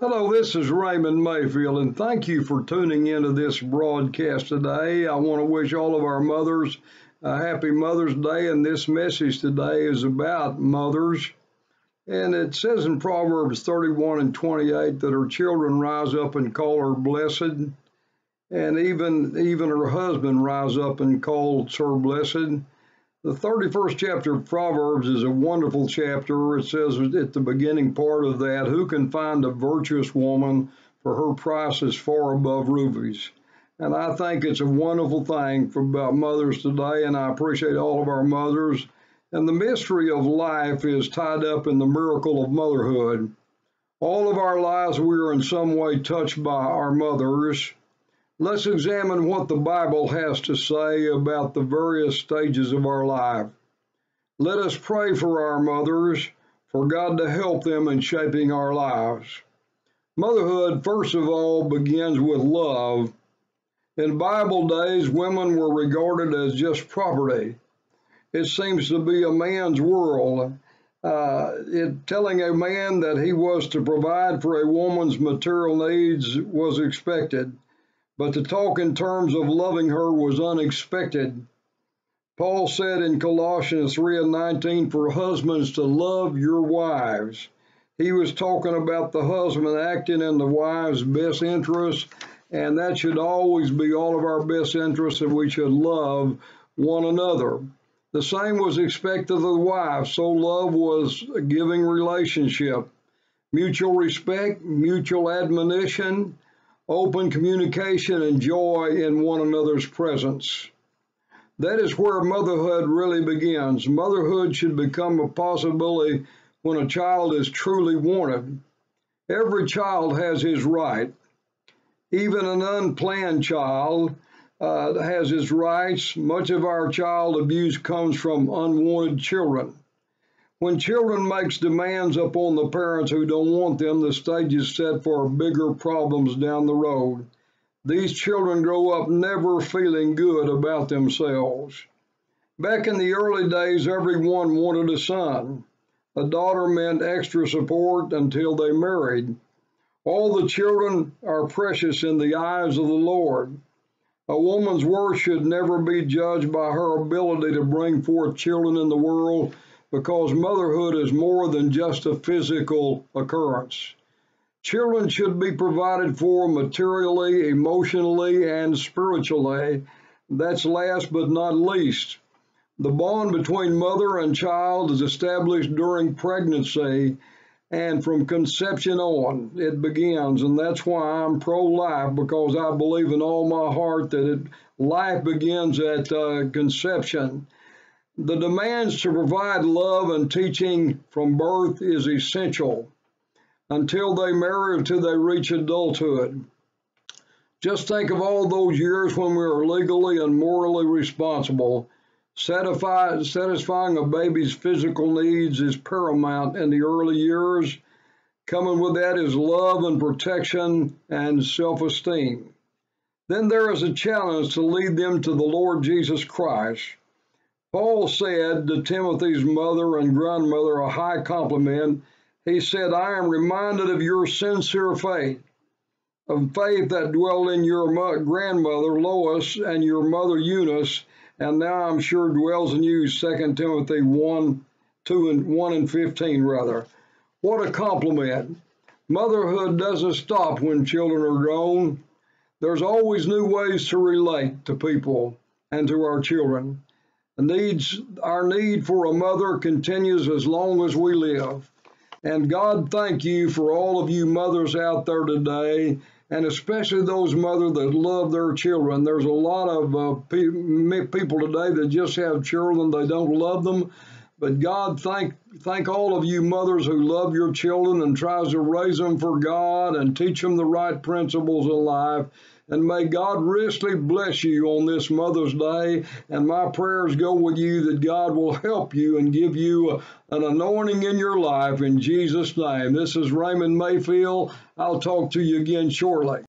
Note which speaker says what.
Speaker 1: Hello, this is Raymond Mayfield, and thank you for tuning into this broadcast today. I want to wish all of our mothers a happy Mother's Day, and this message today is about mothers. And it says in Proverbs 31 and 28 that her children rise up and call her blessed, and even even her husband rise up and calls her blessed. The 31st chapter of Proverbs is a wonderful chapter. It says at the beginning part of that, Who can find a virtuous woman, for her price is far above rubies. And I think it's a wonderful thing for about mothers today, and I appreciate all of our mothers. And the mystery of life is tied up in the miracle of motherhood. All of our lives, we are in some way touched by our mothers. Let's examine what the Bible has to say about the various stages of our life. Let us pray for our mothers, for God to help them in shaping our lives. Motherhood, first of all, begins with love. In Bible days, women were regarded as just property. It seems to be a man's world. Uh, it, telling a man that he was to provide for a woman's material needs was expected but to talk in terms of loving her was unexpected. Paul said in Colossians 3 and 19, for husbands to love your wives. He was talking about the husband acting in the wife's best interest, and that should always be all of our best interests, and we should love one another. The same was expected of the wife, so love was a giving relationship. Mutual respect, mutual admonition, open communication, and joy in one another's presence. That is where motherhood really begins. Motherhood should become a possibility when a child is truly wanted. Every child has his right. Even an unplanned child uh, has his rights. Much of our child abuse comes from unwanted children. When children makes demands upon the parents who don't want them, the stage is set for bigger problems down the road. These children grow up never feeling good about themselves. Back in the early days, everyone wanted a son. A daughter meant extra support until they married. All the children are precious in the eyes of the Lord. A woman's worth should never be judged by her ability to bring forth children in the world because motherhood is more than just a physical occurrence. Children should be provided for materially, emotionally, and spiritually. That's last but not least. The bond between mother and child is established during pregnancy and from conception on it begins and that's why i'm pro-life because i believe in all my heart that it, life begins at uh, conception the demands to provide love and teaching from birth is essential until they marry, until they reach adulthood. Just think of all those years when we were legally and morally responsible. Satisfy, satisfying a baby's physical needs is paramount in the early years. Coming with that is love and protection and self esteem. Then there is a challenge to lead them to the Lord Jesus Christ. Paul said to Timothy's mother and grandmother a high compliment. He said, I am reminded of your sincere faith, of faith that dwelled in your grandmother Lois and your mother Eunice, and now I'm sure dwells in you, 2 Timothy 1, 2 and 1 and 15 rather. What a compliment. Motherhood doesn't stop when children are grown. There's always new ways to relate to people and to our children. Needs, our need for a mother continues as long as we live. And God, thank you for all of you mothers out there today, and especially those mothers that love their children. There's a lot of uh, pe- people today that just have children, they don't love them. But God, thank thank all of you mothers who love your children and tries to raise them for God and teach them the right principles in life. And may God richly bless you on this Mother's Day. And my prayers go with you that God will help you and give you an anointing in your life in Jesus' name. This is Raymond Mayfield. I'll talk to you again shortly.